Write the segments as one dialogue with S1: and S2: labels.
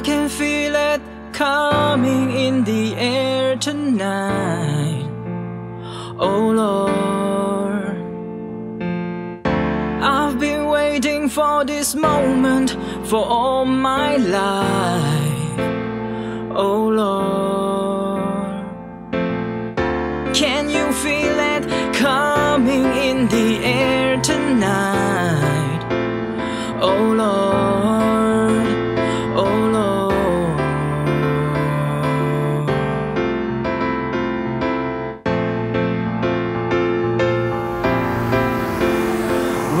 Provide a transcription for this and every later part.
S1: I can feel it coming in the air tonight. Oh Lord, I've been waiting for this moment for all my life. Oh Lord, can you feel it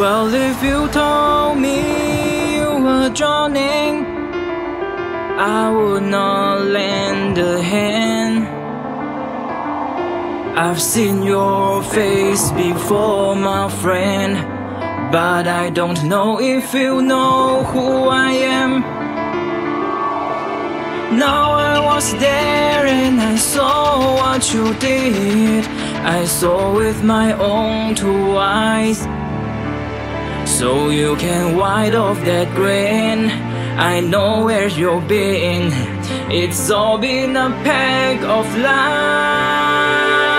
S1: Well, if you told me you were drowning, I would not lend a hand. I've seen your face before, my friend, but I don't know if you know who I am. Now I was there and I saw what you did. I saw with my own two eyes. So you can wipe off that grin. I know where you've been. It's all been a pack of lies.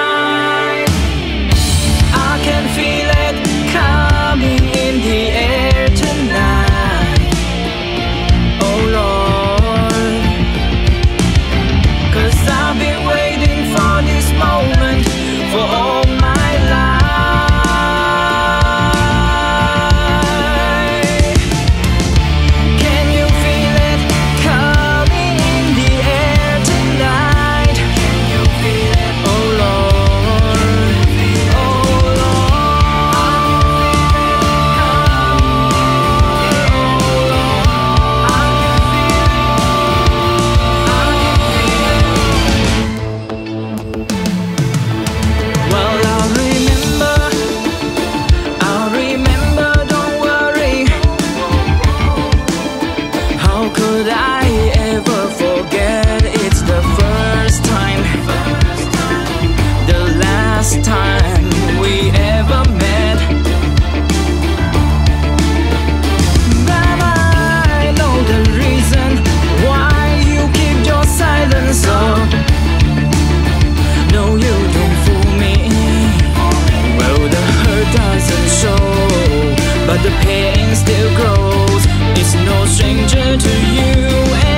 S1: To you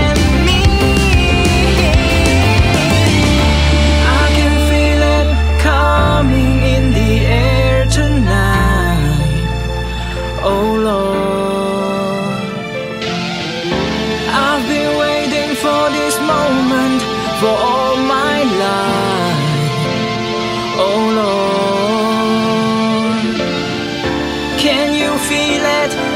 S1: and me. I can feel it coming in the air tonight. Oh Lord, I've been waiting for this moment for all my life. Oh Lord, can you feel it